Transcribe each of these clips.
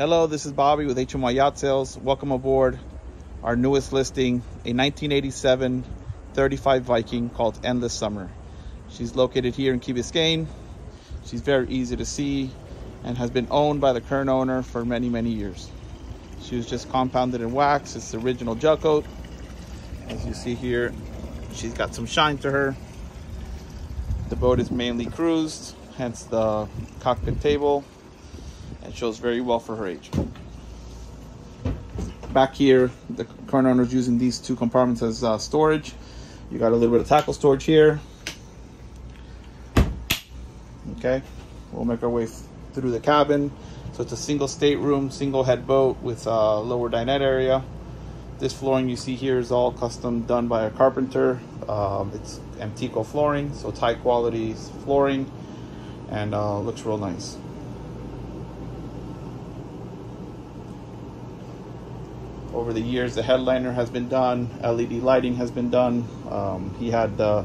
Hello, this is Bobby with HMY Yacht Sales. Welcome aboard our newest listing, a 1987 35 Viking called Endless Summer. She's located here in Key Biscayne. She's very easy to see and has been owned by the current owner for many, many years. She was just compounded in wax. It's the original gel coat. As you see here, she's got some shine to her. The boat is mainly cruised, hence the cockpit table and shows very well for her age. Back here, the current owner is using these two compartments as uh, storage. You got a little bit of tackle storage here. Okay, we'll make our way through the cabin. So it's a single stateroom, single head boat with a lower dinette area. This flooring you see here is all custom done by a carpenter. Um, it's Amtico flooring, so it's high quality flooring and uh, looks real nice. Over the years the headliner has been done led lighting has been done. Um, he had the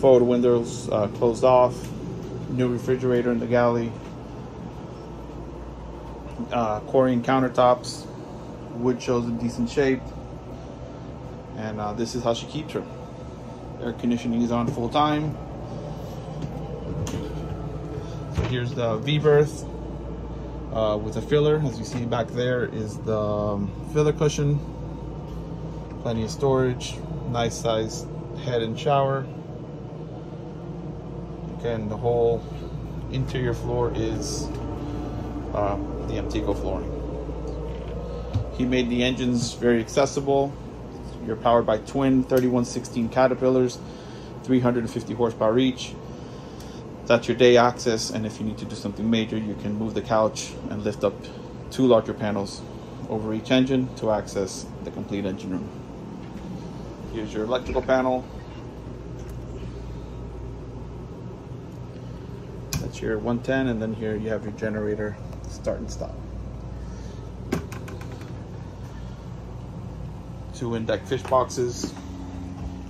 forward windows uh, closed off new refrigerator in the galley uh, corian countertops wood shows in decent shape and uh, this is how she keeps her. Air conditioning is on full time. So here's the v-berth uh, with a filler. As you see back there is the um, filler cushion. Plenty of storage. Nice size head and shower. Again, the whole interior floor is uh, the Amtico flooring. He made the engines very accessible. You're powered by twin 3116 Caterpillars, 350 horsepower each that's your day access and if you need to do something major you can move the couch and lift up two larger panels over each engine to access the complete engine room. Here's your electrical panel. That's your 110 and then here you have your generator start and stop. Two in-deck fish boxes.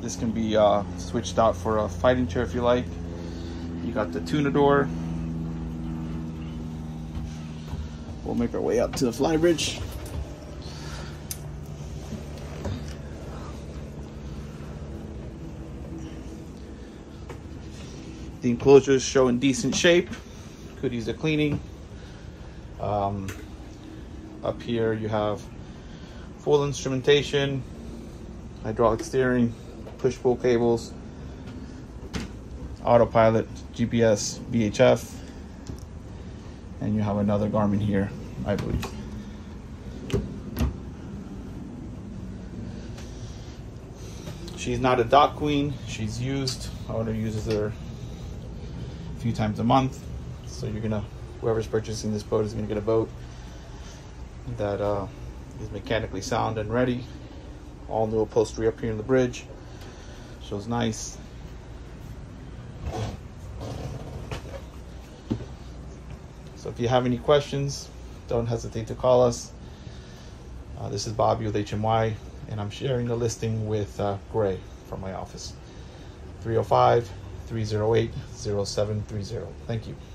This can be uh, switched out for a fighting chair if you like got the tuna door. We'll make our way up to the flybridge. The enclosures show in decent shape. Could use a cleaning. Um, up here you have full instrumentation, hydraulic steering, push-pull cables, autopilot, GPS, VHF, and you have another Garmin here, I believe. She's not a dock queen. She's used. Owner uses her a few times a month. So you're gonna, whoever's purchasing this boat is gonna get a boat that uh, is mechanically sound and ready. All new upholstery up here in the bridge. Shows nice. If you have any questions, don't hesitate to call us. Uh, this is Bobby with HMY, and I'm sharing the listing with uh, Gray from my office. 305 308 0730. Thank you.